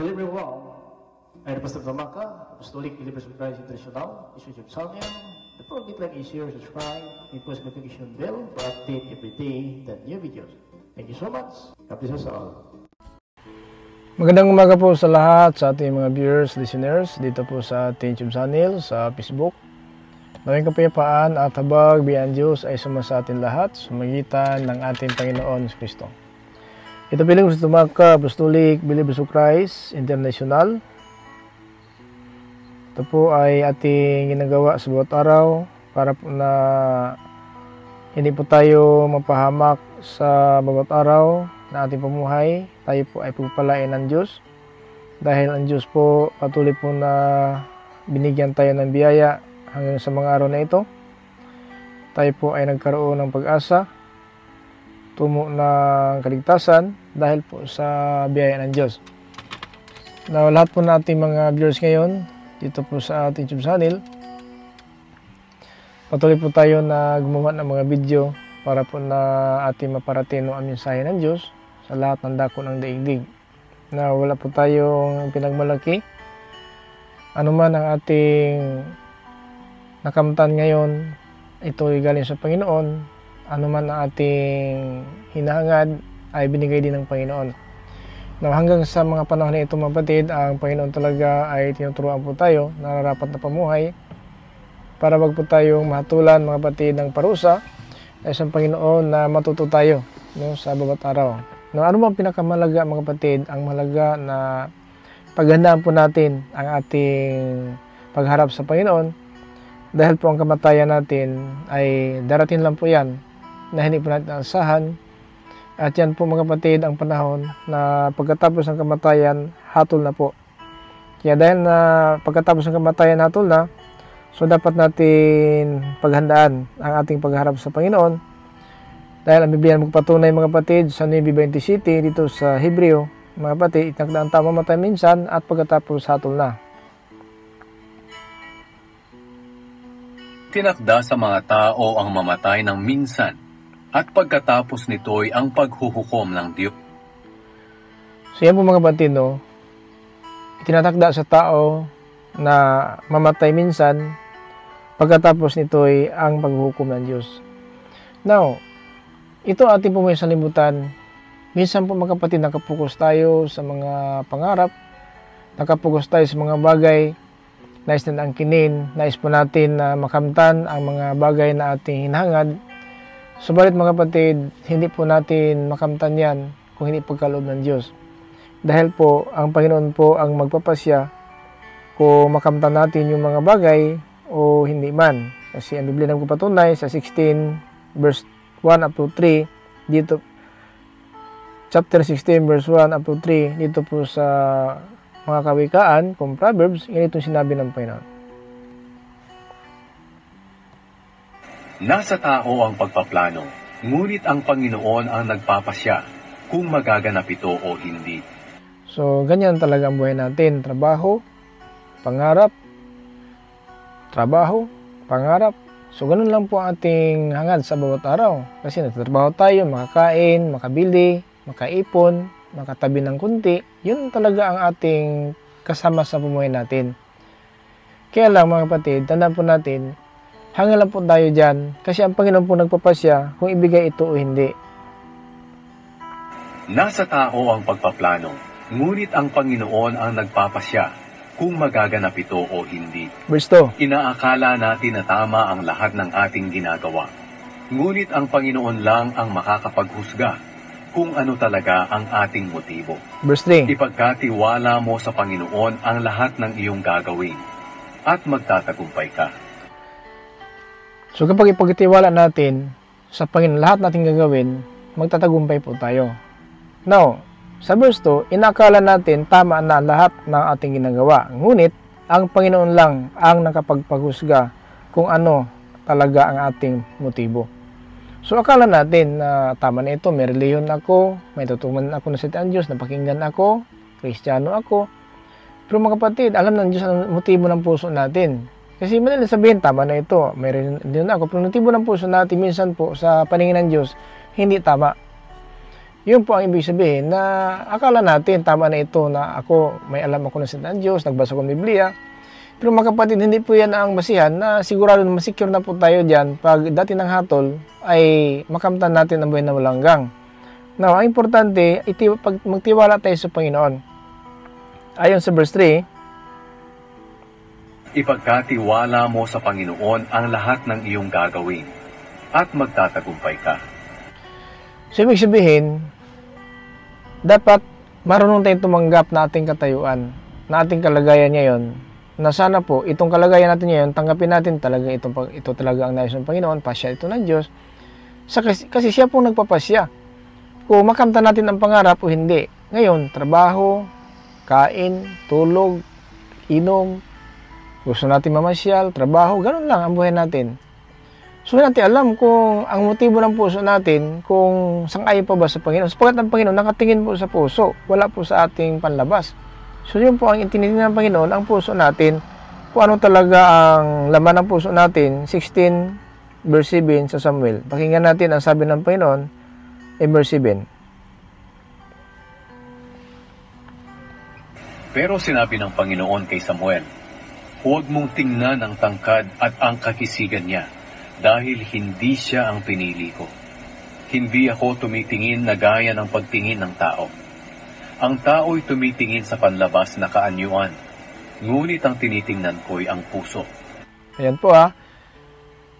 Delivery Wow ay Pastor Tamaka, Apostolic Believers of Christ International, Bishop Salmian. The program like is share, subscribe, and post notification bell for update every day the new videos. Thank you so much. God bless us all. Magandang umaga po sa lahat sa ating mga viewers, listeners dito po sa ating YouTube channel, sa Facebook. Nawing kapayapaan at habag biyan Diyos ay suma sa atin lahat sa ng ating Panginoon Kristo. Ito piling sa Tumaka Apostolic Believers of Christ International. Ito po ay ating ginagawa sa bawat araw para po na hindi po tayo mapahamak sa bawat araw na ating pamuhay. Tayo po ay pagpalain ng Diyos. Dahil ang Diyos po patuloy po na binigyan tayo ng biyaya hanggang sa mga araw na ito. Tayo po ay nagkaroon ng pag-asa, tumo ng kaligtasan dahil po sa biyaya ng Diyos. Na lahat po nating mga viewers ngayon dito po sa ating YouTube channel, patuloy po tayo na gumawa ng mga video para po na ating maparating ang mensahe ng Diyos sa lahat ng dako ng daigdig. Na wala po tayong pinagmalaki. Ano man ang ating nakamtan ngayon, ito ay galing sa Panginoon. Ano man ang ating hinahangad ay binigay din ng Panginoon. Now, hanggang sa mga panahon na ito mga ang Panginoon talaga ay tinuturuan po tayo, nararapat na pamuhay, para wag po tayong mahatulan mga batid ng parusa, ay sa Panginoon na matuto tayo no, sa bawat araw. No, ano bang pinakamalaga mga kapatid? Ang malaga na paghandaan po natin ang ating pagharap sa Panginoon dahil po ang kamatayan natin ay darating lang po yan na hindi po natin asahan at yan po mga kapatid ang panahon na pagkatapos ng kamatayan hatol na po. Kaya dahil na pagkatapos ng kamatayan hatol na so dapat natin paghandaan ang ating pagharap sa Panginoon. Dahil ang Biblia magpatunay mga kapatid sa 9.20 City dito sa Hebreo, mga kapatid, itinakda tama matay minsan at pagkatapos hatol na. Tinakda sa mga tao ang mamatay ng minsan at pagkatapos nito'y ang paghuhukom ng Diyos. So yan po mga kapatid, no? itinatakda sa tao na mamatay minsan pagkatapos nito'y ang paghuhukom ng Diyos. Now, ito ating po may salimutan. Minsan po mga kapatid, nakapokus tayo sa mga pangarap, nakapokus tayo sa mga bagay, nais na angkinin, nais po natin na makamtan ang mga bagay na ating hinangad. Subalit mga kapatid, hindi po natin makamtan yan kung hindi pagkaloob ng Diyos. Dahil po, ang Panginoon po ang magpapasya kung makamtan natin yung mga bagay o hindi man. Kasi ang Biblia nang patunay sa 16 verse 1 up to 3 dito chapter 16 verse 1 up to 3 dito po sa mga kawikaan kung Proverbs ganito sinabi ng Panginoon Nasa tao ang pagpaplano, ngunit ang Panginoon ang nagpapasya kung magaganap ito o hindi. So ganyan talaga ang buhay natin trabaho pangarap trabaho pangarap So, ganun lang po ang ating hangad sa bawat araw. Kasi nagtatrabaho tayo, makakain, makabili, makaipon, makatabi ng kunti. Yun talaga ang ating kasama sa pumuhay natin. Kaya lang mga kapatid, tandaan po natin, hanggang lang po tayo dyan kasi ang Panginoon po nagpapasya kung ibigay ito o hindi. Nasa tao ang pagpaplano, ngunit ang Panginoon ang nagpapasya kung magaganap ito o hindi. Verse 2. Inaakala natin na tama ang lahat ng ating ginagawa. Ngunit ang Panginoon lang ang makakapaghusga kung ano talaga ang ating motibo. Verse 3. Ipagkatiwala mo sa Panginoon ang lahat ng iyong gagawin at magtatagumpay ka. So kapag ipagkatiwala natin sa Panginoon lahat nating gagawin, magtatagumpay po tayo. Now, sa verse 2, inakala natin tama na lahat ng ating ginagawa. Ngunit, ang Panginoon lang ang nakapagpaghusga kung ano talaga ang ating motibo. So akala natin na tama na ito, may reliyon ako, may tutuman ako na sa Diyos, napakinggan ako, kristyano ako. Pero mga kapatid, alam ng Diyos ang motibo ng puso natin. Kasi madali sabihin, tama na ito, may reliyon ako. Pero ng puso natin minsan po sa paningin ng Diyos, hindi tama. Yun po ang ibig sabihin na akala natin tama na ito na ako may alam ako ng salita ng Diyos, nagbasa ko ng Biblia. Pero mga kapatid, hindi po yan ang basihan na sigurado na masecure na po tayo dyan pag dati ng hatol ay makamtan natin ang buhay na walang hanggang. Now, ang importante, iti, pag magtiwala tayo sa Panginoon. Ayon sa verse 3, Ipagkatiwala mo sa Panginoon ang lahat ng iyong gagawin at magtatagumpay ka. So, ibig sabihin, dapat marunong tayong tumanggap na ating katayuan, na ating kalagayan ngayon, na sana po, itong kalagayan natin ngayon, tanggapin natin talaga itong, ito talaga ang nais ng Panginoon, pasya ito ng Diyos, sa, kasi, kasi siya pong nagpapasya. Kung makamta natin ang pangarap o hindi. Ngayon, trabaho, kain, tulog, inom, gusto natin mamasyal, trabaho, ganun lang ang buhay natin. So natin alam kung ang motibo ng puso natin, kung sang-ayon pa ba sa Panginoon. Sapagat ang Panginoon nakatingin po sa puso, wala po sa ating panlabas. So yun po ang itinitingnan ng Panginoon, ang puso natin, kung ano talaga ang laman ng puso natin, 16 verse 7 sa Samuel. Pakinggan natin ang sabi ng Panginoon, in verse 7. Pero sinabi ng Panginoon kay Samuel, Huwag mong tingnan ang tangkad at ang kakisigan niya, dahil hindi siya ang pinili ko. Hindi ako tumitingin na gaya ng pagtingin ng tao. Ang tao'y tumitingin sa panlabas na kaanyuan, ngunit ang tinitingnan ko'y ang puso. Ayan po ha.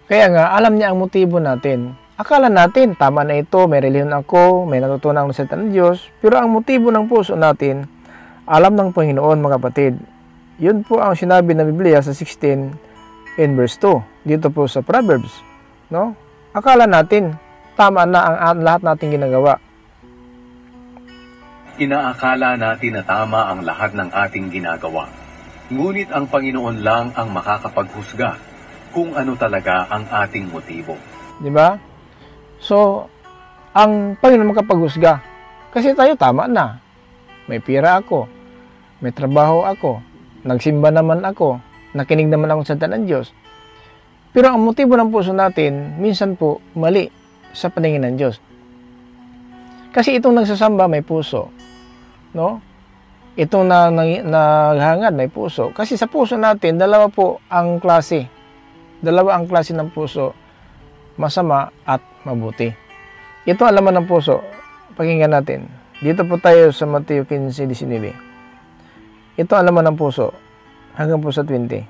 Kaya nga, alam niya ang motibo natin. Akala natin, tama na ito, may reliyon ako, may natutunan ng salita ng Diyos, pero ang motibo ng puso natin, alam ng Panginoon mga kapatid. Yun po ang sinabi ng Biblia sa 16 in verse 2. Dito po sa Proverbs. No? Akala natin, tama na ang, ang lahat nating ginagawa. Inaakala natin na tama ang lahat ng ating ginagawa. Ngunit ang Panginoon lang ang makakapaghusga kung ano talaga ang ating motibo. Di ba? So, ang Panginoon makapaghusga. Kasi tayo tama na. May pira ako. May trabaho ako. Nagsimba naman ako. Nakinig naman ako sa ng Diyos. Pero ang motibo ng puso natin, minsan po, mali sa paningin ng Diyos. Kasi itong nagsasamba may puso. No? Itong na, na, naghangad may puso. Kasi sa puso natin, dalawa po ang klase. Dalawa ang klase ng puso. Masama at mabuti. Ito ang laman ng puso. Pakinggan natin. Dito po tayo sa Mateo 15.19. Ito ang laman ng puso. Hanggang po sa 20.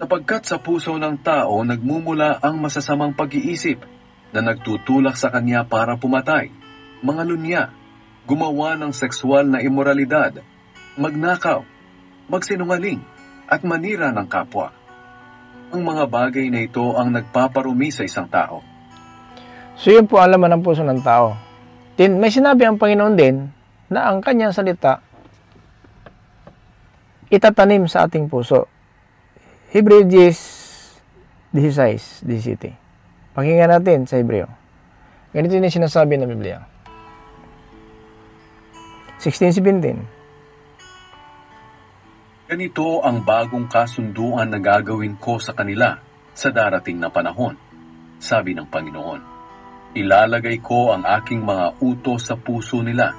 Sapagkat sa puso ng tao nagmumula ang masasamang pag-iisip na nagtutulak sa kanya para pumatay, mga lunya, gumawa ng sexual na imoralidad, magnakaw, magsinungaling, at manira ng kapwa. Ang mga bagay na ito ang nagpaparumi sa isang tao. So yun po ang ng puso ng tao. Din, may sinabi ang Panginoon din na ang kanyang salita itatanim sa ating puso. Hebreo 10, 16, 17. Pakinggan natin sa Hebreo. Ganito yung sinasabi ng Biblia. 16.17 Ganito ang bagong kasunduan na gagawin ko sa kanila sa darating na panahon, sabi ng Panginoon. Ilalagay ko ang aking mga utos sa puso nila.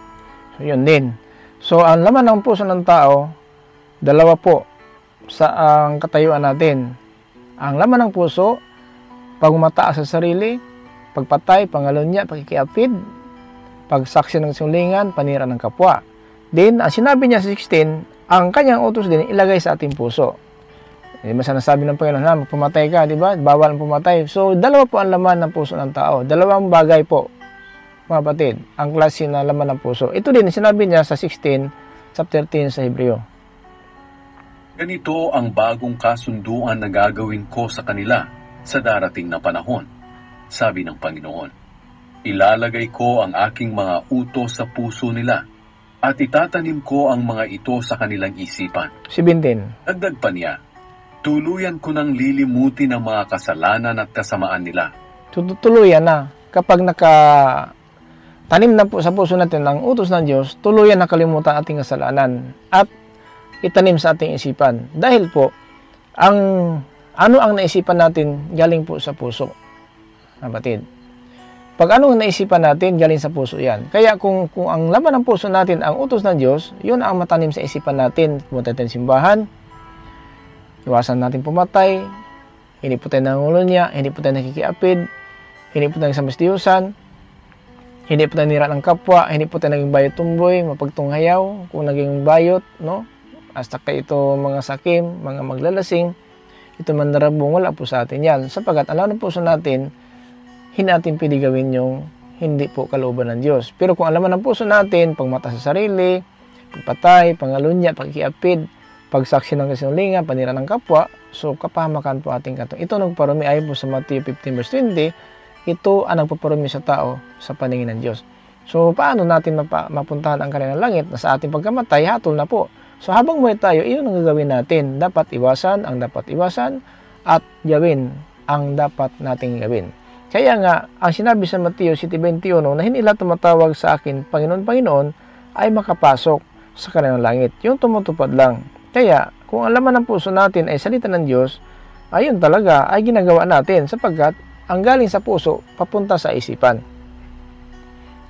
So, yun din. So, ang laman ng puso ng tao, dalawa po sa ang katayuan natin. Ang laman ng puso, pagmataas sa sarili, pagpatay, pangalunya, pagkikiapid, pagsaksi ng sulingan, panira ng kapwa. Then, ang sinabi niya sa 16, ang kanyang utos din ilagay sa ating puso. Di ba sinasabi ng Panginoon na pumatay ka, di ba? Bawal ang pumatay. So, dalawa po ang laman ng puso ng tao. Dalawang bagay po, mga kapatid, ang klase na laman ng puso. Ito din, sinabi niya sa 16, chapter 13 sa Hebreo. Ganito ang bagong kasunduan na gagawin ko sa kanila sa darating na panahon, sabi ng Panginoon. Ilalagay ko ang aking mga utos sa puso nila at itatanim ko ang mga ito sa kanilang isipan. 17. Dagdag pa niya, tuluyan ko ng lilimutin ang mga kasalanan at kasamaan nila. Tuluyan na. Kapag naka tanim na po sa puso natin ang utos ng Diyos, tuluyan na kalimutan ating kasalanan at itanim sa ating isipan. Dahil po, ang Ano ang naisipan natin galing po sa puso? Kapatid. Pag ano ang naisipan natin, galing sa puso yan. Kaya kung, kung ang laman ng puso natin ang utos ng Diyos, yun ang matanim sa isipan natin. Pumunta simbahan, iwasan natin pumatay, hindi po tayo nangulo hindi po tayo nakikiapid, hindi po tayo sa mastiyusan, hindi po tayo nira ng kapwa, hindi po tayo naging bayot tumboy, mapagtunghayaw, kung naging bayot, no? Hasta kay ito mga sakim, mga maglalasing, ito man narabong, wala po sa atin yan. Sapagat alam ng puso natin, hindi natin pwede gawin yung hindi po kalooban ng Diyos. Pero kung alaman ng puso natin, pagmata sa sarili, pagpatay, pangalunya, pagkikiapid, pagsaksi ng kasinungalingan, panira ng kapwa, so kapahamakan po ating katong. Ito nagparumi ayon po sa Matthew 15 verse 20, ito ang nagpaparumi sa tao sa paningin ng Diyos. So paano natin mapa, mapuntahan ang kanilang langit na sa ating pagkamatay, hatol na po. So habang buhay tayo, iyon ang gagawin natin. Dapat iwasan ang dapat iwasan at gawin ang dapat nating gawin. Kaya nga, ang sinabi sa Mateo 7.21 na hindi lahat tumatawag sa akin, Panginoon, Panginoon, ay makapasok sa kanilang langit. Yung tumutupad lang. Kaya, kung ang laman ng puso natin ay salita ng Diyos, ayun talaga ay ginagawa natin sapagkat ang galing sa puso papunta sa isipan.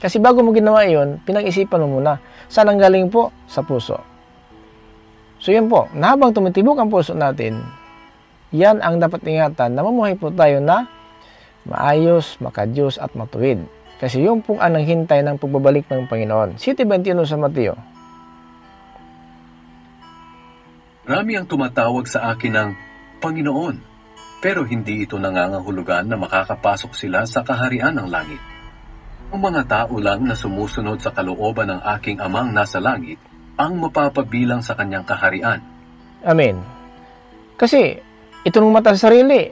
Kasi bago mo ginawa iyon, pinag-isipan mo muna. Saan ang galing po? Sa puso. So yun po, na habang tumitibok ang puso natin, yan ang dapat ingatan na mamuhay po tayo na maayos, makadiyos at matuwid. Kasi yung pong anang hintay ng pagbabalik ng Panginoon. City 21 sa Mateo. Rami ang tumatawag sa akin ng Panginoon, pero hindi ito nangangahulugan na makakapasok sila sa kaharian ng langit. Ang mga tao lang na sumusunod sa kalooban ng aking amang nasa langit ang mapapabilang sa kanyang kaharian. Amen. Kasi ito ng mata sa sarili,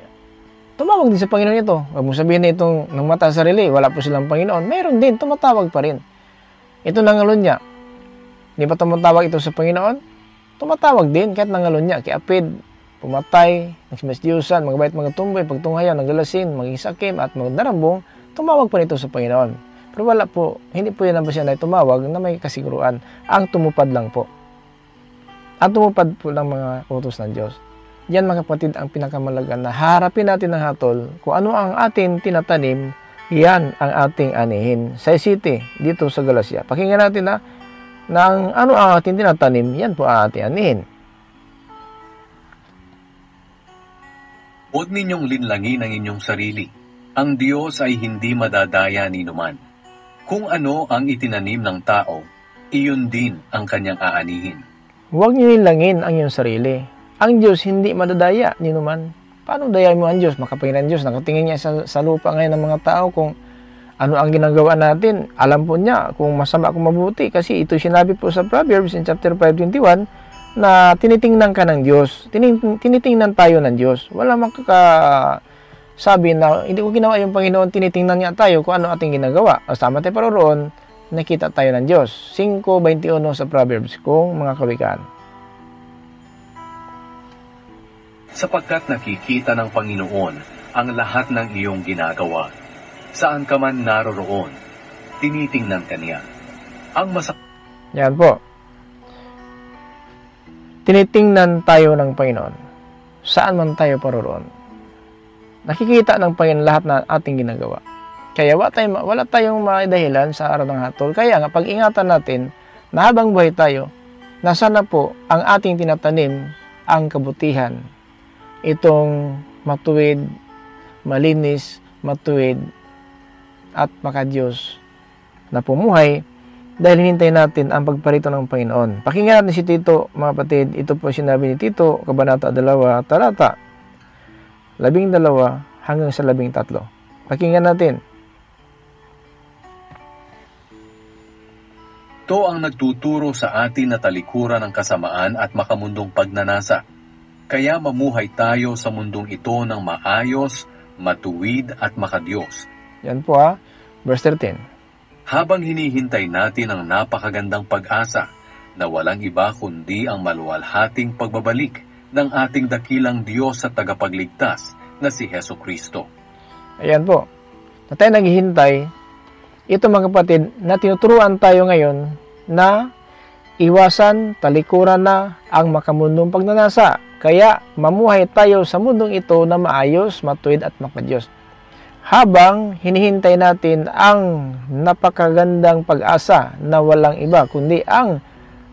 tumawag din sa Panginoon ito. Huwag mo sabihin na itong ng mata sa sarili, wala po silang Panginoon. Meron din, tumatawag pa rin. Ito nangalon niya. Hindi ba tumatawag ito sa Panginoon? Tumatawag din kahit nangalon niya. Kiapid, pumatay, nagsimasdiyusan, mga bayat mga tumboy, pagtunghayaw, naglalasin, maging sakim at magdarambong, tumawag pa rin ito sa Panginoon. Pero wala po, hindi po yan ang siya na tumawag na may kasiguruan. Ang tumupad lang po. Ang tumupad po ng mga utos ng Diyos. Yan mga kapatid ang pinakamalaga na harapin natin ng hatol kung ano ang ating tinatanim, yan ang ating anihin. Sa City, dito sa Galacia. Pakinggan natin na, ng ano ang ating tinatanim, yan po ang ating anihin. Huwag ninyong linlangin ang inyong sarili. Ang Diyos ay hindi madadaya ni numan. Kung ano ang itinanim ng tao, iyon din ang kanyang aanihin. Huwag niyo nilangin ang iyong sarili ang Diyos hindi madadaya ni naman. Paano daya mo ang Diyos? Makapangyarihan Diyos. Nakatingin niya sa, sa lupa ngayon ng mga tao kung ano ang ginagawa natin. Alam po niya kung masama kung mabuti. Kasi ito sinabi po sa Proverbs in chapter 5.21 na tinitingnan ka ng Diyos. Tiniting, tinitingnan tayo ng Diyos. Wala makaka sabi na hindi ko ginawa yung Panginoon, tinitingnan niya tayo kung ano ating ginagawa. O tama tayo paroon, nakita tayo ng Diyos. 5.21 sa Proverbs kung mga kawikaan. sapagkat nakikita ng Panginoon ang lahat ng iyong ginagawa. Saan ka man naroroon, tinitingnan ka niya. Ang masak... Yan po. Tinitingnan tayo ng Panginoon. Saan man tayo paroroon. Nakikita ng Panginoon lahat na ating ginagawa. Kaya wala tayong, wala tayong maidahilan sa araw ng hatol. Kaya nga, pag-ingatan natin na habang buhay tayo, nasa na po ang ating tinatanim ang kabutihan itong matuwid, malinis, matuwid at makadiyos na pumuhay dahil hinintay natin ang pagparito ng Panginoon. Pakinggan natin si Tito, mga kapatid. Ito po sinabi ni Tito, Kabanata 2, Talata, labing dalawa hanggang sa labing tatlo. Pakinggan natin. Ito ang nagtuturo sa atin na talikuran ng kasamaan at makamundong pagnanasa kaya mamuhay tayo sa mundong ito ng maayos, matuwid at makadiyos. Yan po ha, verse 13. Habang hinihintay natin ang napakagandang pag-asa na walang iba kundi ang maluwalhating pagbabalik ng ating dakilang Diyos at tagapagligtas na si Heso Kristo. Ayan po. Na tayo naghihintay, ito mga kapatid, na tinuturuan tayo ngayon na iwasan, talikuran na ang makamundong pagnanasa Kaya mamuhay tayo sa mundong ito na maayos, matuwid at makadiyos. Habang hinihintay natin ang napakagandang pag-asa na walang iba kundi ang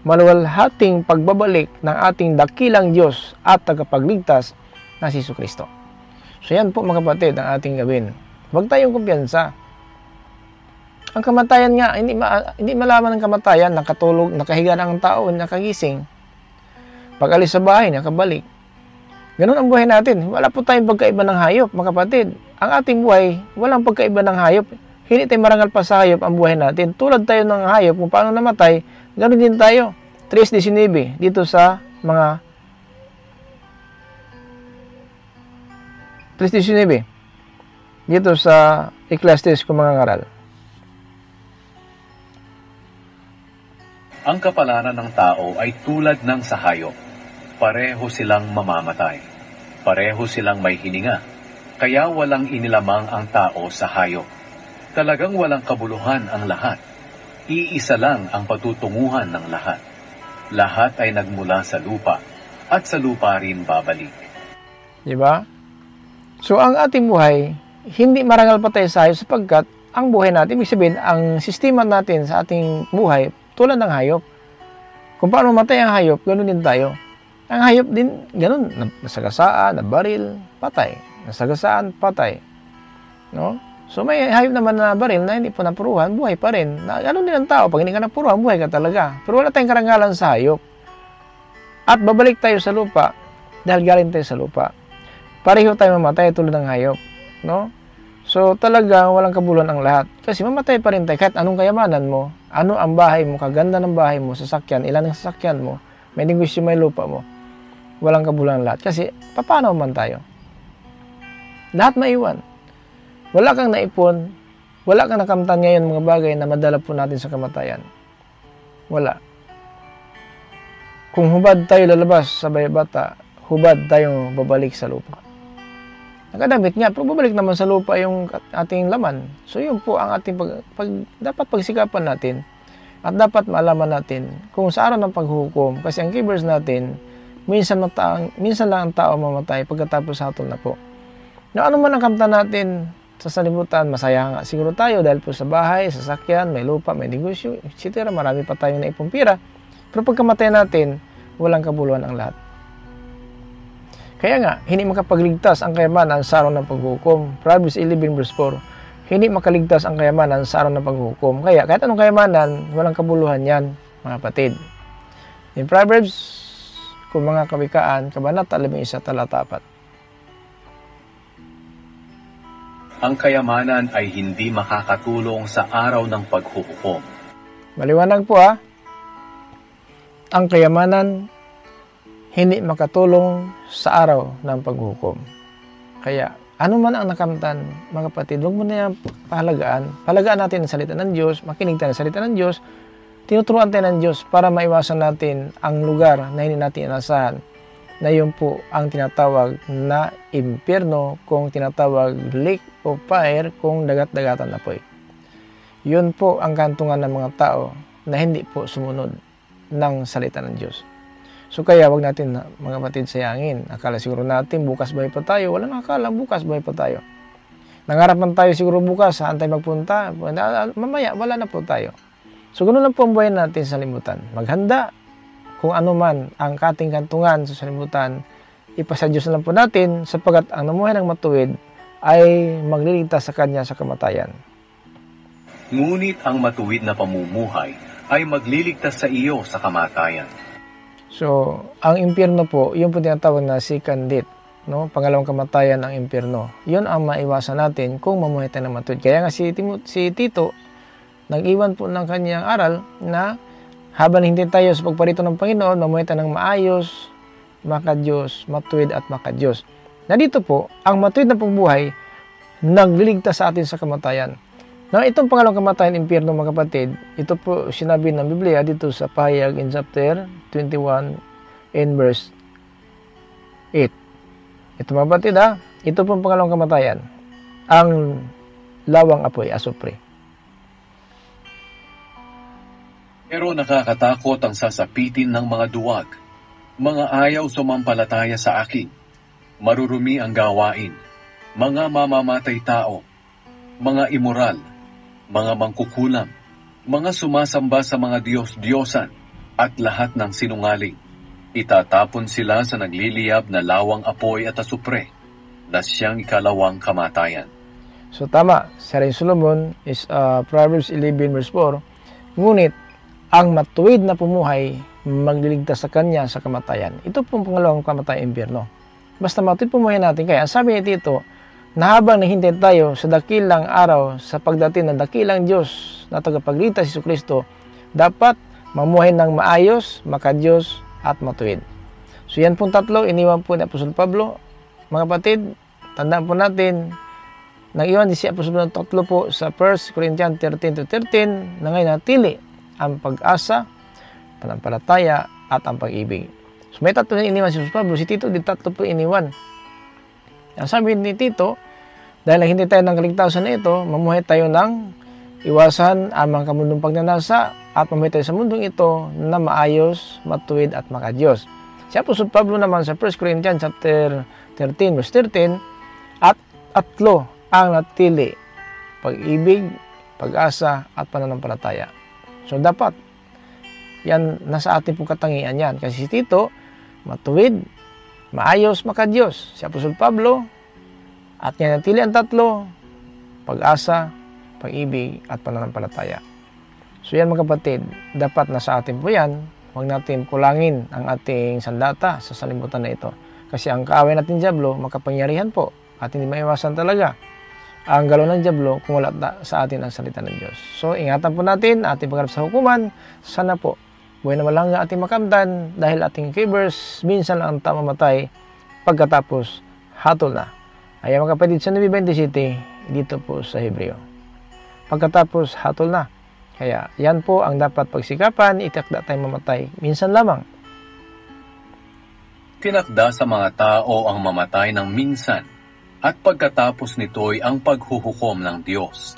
maluwalhating pagbabalik ng ating dakilang Diyos at tagapagligtas na si Kristo. So yan po mga kapatid ang ating gawin. Huwag tayong kumpiyansa. Ang kamatayan nga, hindi, ma, hindi malaman ng kamatayan, nakatulog, nakahiga na tao, nakagising. Pag alis sa bahay, nakabalik. Ganun ang buhay natin. Wala po tayong pagkaiba ng hayop, mga kapatid. Ang ating buhay, walang pagkaiba ng hayop. Hindi tayo marangal pa sa hayop ang buhay natin. Tulad tayo ng hayop, kung paano namatay, ganun din tayo. 3.19 dito sa mga 3.19 dito sa Ecclesiastes kung mga ngaral. Ang kapalaran ng tao ay tulad ng sa hayop. Pareho silang mamamatay. Pareho silang may hininga. Kaya walang inilamang ang tao sa hayop. Talagang walang kabuluhan ang lahat. Iisa lang ang patutunguhan ng lahat. Lahat ay nagmula sa lupa at sa lupa rin babalik. Di ba? So ang ating buhay, hindi marangal pa tayo sa hayop sapagkat ang buhay natin, ibig sabihin, ang sistema natin sa ating buhay, tulad ng hayop. Kung paano matay ang hayop, ganoon din tayo. Ang hayop din, ganun, nasagasaan, nabaril, patay. Nasagasaan, patay. No? So may hayop naman na baril na hindi po napuruhan, buhay pa rin. Na, ganun din ang tao, pag hindi ka napuruhan, buhay ka talaga. Pero wala tayong karangalan sa hayop. At babalik tayo sa lupa dahil galing tayo sa lupa. Pareho tayo mamatay tulad ng hayop. No? So talagang walang kabuluhan ang lahat. Kasi mamatay pa rin tayo kahit anong kayamanan mo, ano ang bahay mo, kaganda ng bahay mo, sasakyan, ilan ang sasakyan mo, may negosyo, may lupa mo. Walang kabuluhan lahat. Kasi paano man tayo? Lahat maiwan. Wala kang naipon, wala kang nakamtan ngayon mga bagay na madala po natin sa kamatayan. Wala. Kung hubad tayo lalabas sa bayabata, hubad tayo babalik sa lupa. Nakadamit nga, pero babalik naman sa lupa yung ating laman. So yun po ang ating pag, pag, dapat pagsikapan natin at dapat maalaman natin kung sa araw ng paghukom kasi ang keywords natin minsan, mata, minsan lang ang tao mamatay pagkatapos hatol na po. Na ano man ang kamta natin sa salimutan, masaya nga siguro tayo dahil po sa bahay, sa sakyan, may lupa, may negosyo, etc. Marami pa tayong naipong. Pero pagkamatay natin, walang kabuluhan ang lahat. Kaya nga, hindi makapagligtas ang kayamanan sa araw ng paghukom. Proverbs 11 verse 4. Hindi makaligtas ang kayamanan sa araw ng paghukom. Kaya kahit anong kayamanan, walang kabuluhan yan, mga patid. In Proverbs, kung mga kawikaan, kabanata 11 talata 4. Ang kayamanan ay hindi makakatulong sa araw ng paghuhukom. Maliwanag po ha. Ang kayamanan hindi makatulong sa araw ng paghukom. Kaya, ano man ang nakamtan, mga kapatid, huwag mo na yung pahalagaan. Pahalagaan natin ang salita ng Diyos, makinig tayo ng salita ng Diyos, tinuturuan tayo ng Diyos para maiwasan natin ang lugar na hindi natin inasahan na yun po ang tinatawag na impyerno kung tinatawag lake o fire kung dagat-dagatan na po. Yun po ang kantungan ng mga tao na hindi po sumunod ng salita ng Diyos. So kaya wag natin mga batid sayangin. Akala siguro natin bukas buhay pa tayo. Wala nang akala bukas buhay pa tayo. Nangarapan tayo siguro bukas, saan tayo magpunta. Mamaya, wala na po tayo. So ganoon lang po ang buhay natin sa limutan. Maghanda kung ano man ang kating kantungan sa salimutan. Ipasa Diyos lang po natin sapagkat ang namuhay ng matuwid ay magliligtas sa Kanya sa kamatayan. Ngunit ang matuwid na pamumuhay ay magliligtas sa iyo sa kamatayan. So, ang impyerno po, yun po tinatawag na second death. No? Pangalawang kamatayan ang impyerno. Yun ang maiwasan natin kung mamuhay tayo ng matuwid. Kaya nga si, Timo, si Tito, nag-iwan po ng kanyang aral na habang hindi tayo sa pagparito ng Panginoon, mamuhay tayo ng maayos, makadiyos, matuwid at makadiyos. Dito po, ang matuwid na pagbuhay, nagliligtas sa atin sa kamatayan. Now, itong pangalawang kamatayan, impyerno mga kapatid, ito po sinabi ng Biblia dito sa pahayag in chapter 21 in verse 8. Ito mga kapatid ha, ito po pangalawang kamatayan, ang lawang apoy, asupre. Pero nakakatakot ang sasapitin ng mga duwag. mga ayaw sumampalataya sa akin, marurumi ang gawain, mga mamamatay tao, mga imoral, mga mangkukulam, mga sumasamba sa mga Diyos-Diyosan, at lahat ng sinungaling. Itatapon sila sa nagliliyab na lawang apoy at asupre, na siyang ikalawang kamatayan. So tama, si Ray Solomon is uh, Proverbs 11 verse 4. Ngunit, ang matuwid na pumuhay, magliligtas sa kanya sa kamatayan. Ito pong pangalawang kamatayan impyerno. Basta matuwid pumuhay natin. Kaya ang sabi ni Tito, na habang nahintay tayo sa dakilang araw sa pagdating ng dakilang Diyos na tagapagligtas si Kristo, dapat mamuhay ng maayos, makadiyos, at matuwid. So yan pong tatlo, iniwan po ni Apostol Pablo. Mga kapatid, tandaan po natin, nang iwan si Apostol ng tatlo po sa 1 Corinthians 13 to 13 na ngayon natili ang pag-asa, panampalataya, at ang pag-ibig. So may tatlo na iniwan si Apostol Pablo, si Tito di tatlo po iniwan. Ang sabi ni Tito, dahil hindi tayo ng kaligtasan na ito, mamuhay tayo ng iwasan ang mga kamundong pagnanasa at mamuhay tayo sa mundong ito na maayos, matuwid at makadiyos. Si Apostol Pablo naman sa 1 Corinthians chapter 13 verse 13 at atlo ang natili pag-ibig, pag-asa at pananampalataya. So dapat yan nasa ating pong katangian yan kasi si Tito matuwid, maayos, makadiyos. Si Apostol Pablo at yan natili ang tatlo pag-asa, pag-ibig at pananampalataya. So yan mga kapatid, dapat nasa atin po yan. Huwag natin kulangin ang ating sandata sa salimutan na ito. Kasi ang kaaway natin Diablo, makapangyarihan po at hindi maiwasan talaga ang galaw ng Diablo kung wala sa atin ang salita ng Diyos. So ingatan po natin ating pagharap sa hukuman. Sana po buhay na malangga ating makamdan dahil ating kibers minsan lang ang tama matay pagkatapos hatol na. Ay mga kapatid sa Nubi 20 City dito po sa Hebreo. Pagkatapos hatol na. Kaya yan po ang dapat pagsikapan, itakda tayong mamatay minsan lamang. Tinakda sa mga tao ang mamatay ng minsan at pagkatapos nito'y ang paghuhukom ng Diyos.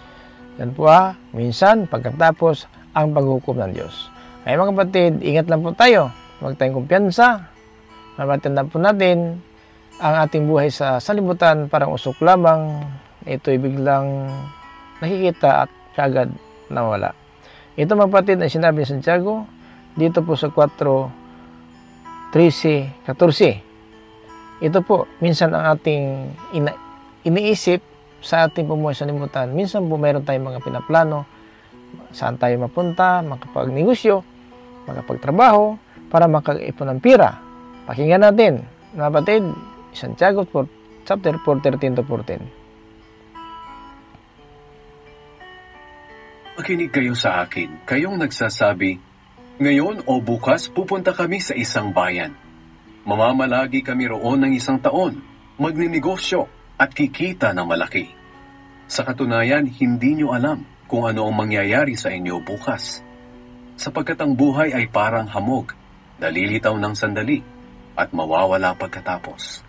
Yan po ha, minsan pagkatapos ang paghukom ng Diyos. Ay mga kapatid, ingat lang po tayo. Huwag tayong kumpiyansa. Mamatandaan po natin ang ating buhay sa salibutan parang usok lamang. Ito'y biglang nakikita at kagad nawala. Ito mga kapatid ay sinabi ni Santiago dito po sa 4, 13, 14. Ito po, minsan ang ating ina, iniisip sa ating pumuhay sa limutan. Minsan po mayroon tayong mga pinaplano saan tayo mapunta, makapagnegosyo, makapagtrabaho, para makaipon ng pira. Pakinggan natin, mga kapatid, Santiago 4, chapter 4, 13 to 14. Makinig kayo sa akin, kayong nagsasabi, Ngayon o bukas pupunta kami sa isang bayan. Mamamalagi kami roon ng isang taon, magninegosyo at kikita ng malaki. Sa katunayan, hindi nyo alam kung ano ang mangyayari sa inyo bukas. Sapagkat ang buhay ay parang hamog, nalilitaw ng sandali, at mawawala pagkatapos.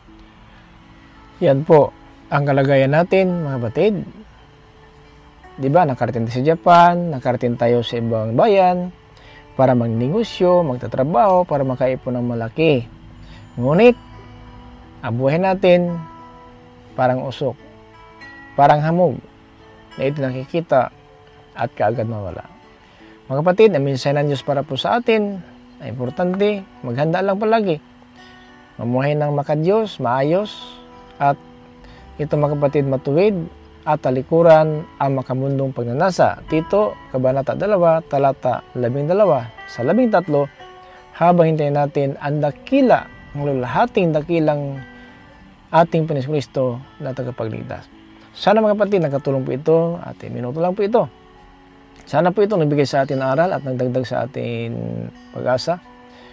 Yan po ang kalagayan natin, mga batid. Di ba, nakarating tayo sa Japan, nakarating tayo sa ibang bayan para magnegosyo, magtatrabaho, para makaipon ng malaki. Ngunit, ang natin parang usok, parang hamog, na ito nakikita at kaagad mawala. Mga kapatid, ang mensahe ng Diyos para po sa atin ay importante, maghanda lang palagi. Mamuhay ng makadiyos, maayos, at ito mga kapatid matuwid at talikuran ang makamundong pagnanasa. Tito, Kabanata 2, Talata 12 sa 13, habang hintayin natin ang dakila, ang lulahating dakilang ating Pinis Kristo na tagapagligtas. Sana mga kapatid, nakatulong po ito at minuto lang po ito. Sana po ito nagbigay sa atin aral at nagdagdag sa atin pag-asa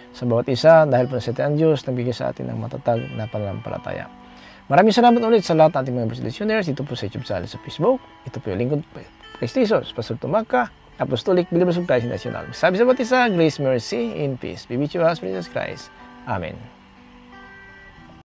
sa bawat isa dahil po sa atin ang Diyos nagbigay sa atin ng matatag na pananampalataya. Maraming salamat ulit sa lahat ng ating mga listeners dito po sa YouTube channel sa Facebook. Ito po yung lingkod Kristisos, Pastor Tumaka, Apostolic Believers of Christ National. Sabi sa bawat isa, grace, mercy, in peace. Be with you Jesus Christ. Amen.